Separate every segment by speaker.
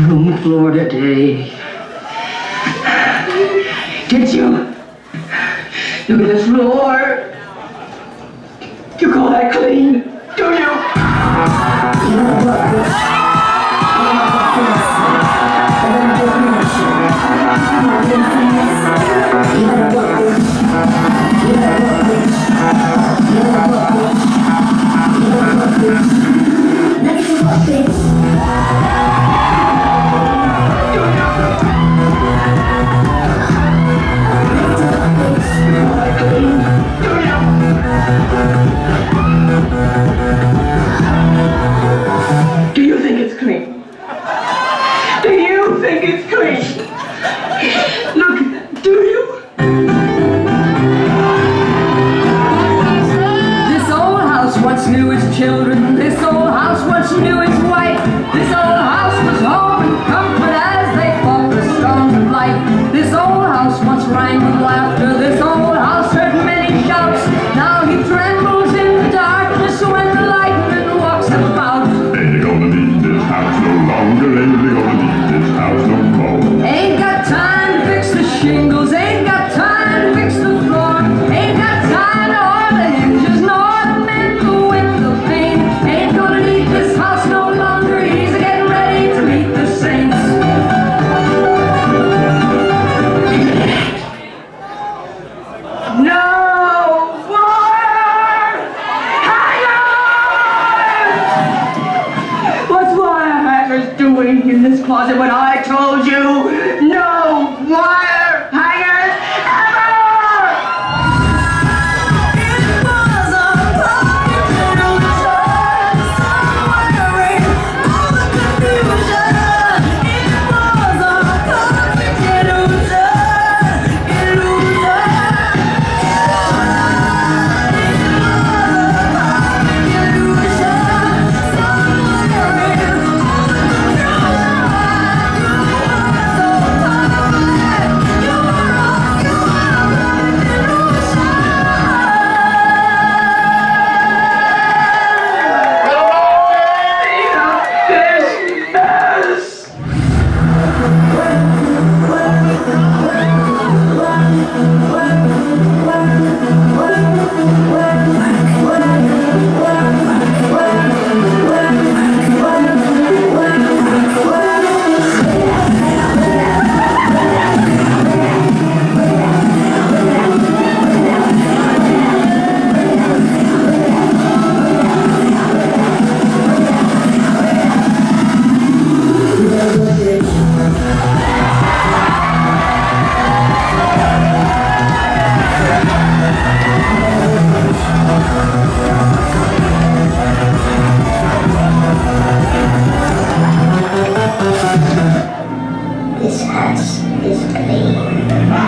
Speaker 1: clean floor today. Did you? Look at the floor. You call that clean, Do you think it's clean? Do you think it's clean? Look, do you?
Speaker 2: This old house once knew its children. This old house once knew its wife. This old house was home as they fought the storms of life. This old house once rang with laughter. This old
Speaker 1: closet when I told you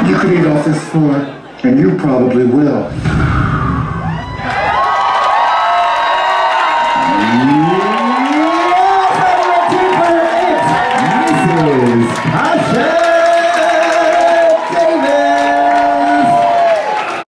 Speaker 3: You could eat off this floor, and you probably will.